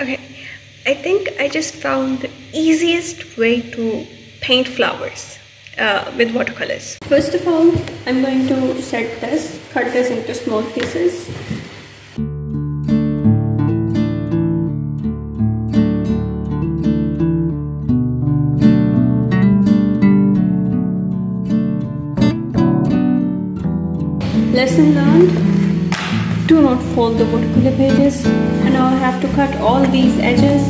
Okay, I think I just found the easiest way to paint flowers uh, with watercolors. First of all, I'm going to set this, cut this into small pieces. Lesson learned, do not fold the watercolor pages. And now I have to cut all these edges.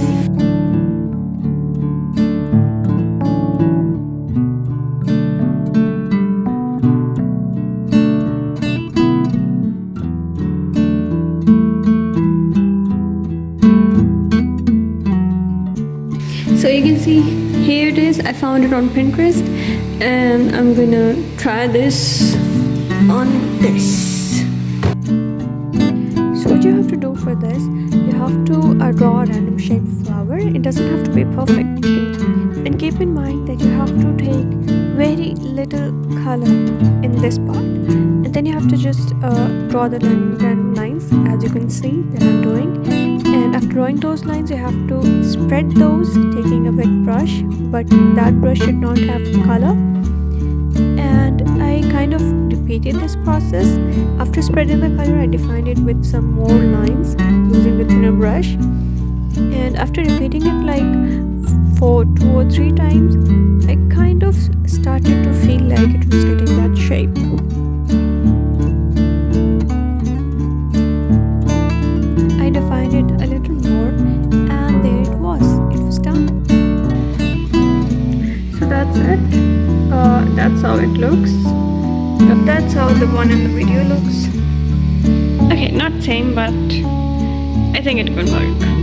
So you can see here it is. I found it on Pinterest. And I'm gonna try this on this for this you have to uh, draw a random shaped flower. It doesn't have to be perfect. And keep in mind that you have to take very little color in this part. And then you have to just uh, draw the random lines. As you can see that I'm doing and after drawing those lines you have to spread those taking a wet brush. But that brush should not have color. And I kind of repeated this process. After spreading the color I defined it with some more lines using the thinner brush. And after repeating it like for two or three times I kind of started to feel like it was getting that shape. I defined it a little more and there it was, it was done. So that's it. Uh, that's how it looks that's how the one in the video looks. Okay not same but I think it could work